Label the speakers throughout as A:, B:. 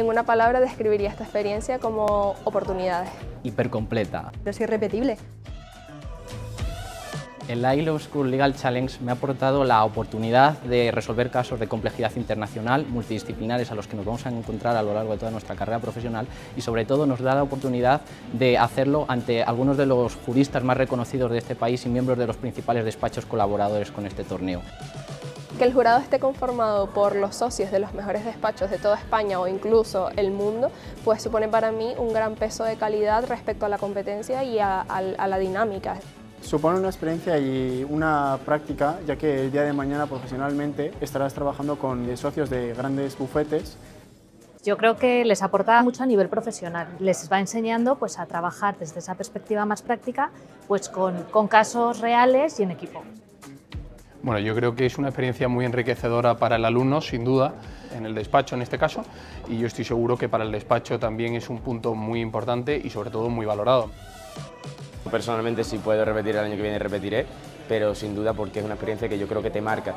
A: En una palabra describiría esta experiencia como oportunidades.
B: Hipercompleta.
C: Es irrepetible.
B: El ILO School Legal Challenge me ha aportado la oportunidad de resolver casos de complejidad internacional, multidisciplinares a los que nos vamos a encontrar a lo largo de toda nuestra carrera profesional y sobre todo nos da la oportunidad de hacerlo ante algunos de los juristas más reconocidos de este país y miembros de los principales despachos colaboradores con este torneo.
A: Que el jurado esté conformado por los socios de los mejores despachos de toda España o incluso el mundo, pues supone para mí un gran peso de calidad respecto a la competencia y a, a la dinámica.
D: Supone una experiencia y una práctica, ya que el día de mañana profesionalmente estarás trabajando con socios de grandes bufetes.
E: Yo creo que les aporta mucho a nivel profesional, les va enseñando pues, a trabajar desde esa perspectiva más práctica pues, con, con casos reales y en equipo.
F: Bueno, yo creo que es una experiencia muy enriquecedora para el alumno, sin duda, en el despacho en este caso, y yo estoy seguro que para el despacho también es un punto muy importante y sobre todo muy valorado.
G: Personalmente si puedo repetir el año que viene repetiré, pero sin duda porque es una experiencia que yo creo que te marca.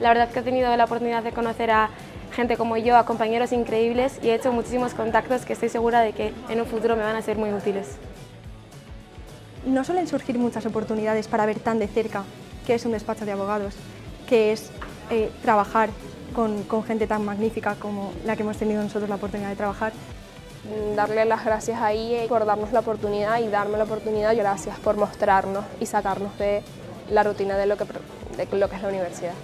H: La verdad que he tenido la oportunidad de conocer a gente como yo, a compañeros increíbles y he hecho muchísimos contactos que estoy segura de que en un futuro me van a ser muy útiles.
C: No suelen surgir muchas oportunidades para ver tan de cerca qué es un despacho de abogados, qué es eh, trabajar con, gente tan magnífica como la que hemos tenido nosotros la oportunidad de trabajar
A: darle las gracias ahí por darnos la oportunidad y darme la oportunidad. Gracias por mostrarnos y sacarnos de la rutina de lo que, de lo que es la universidad.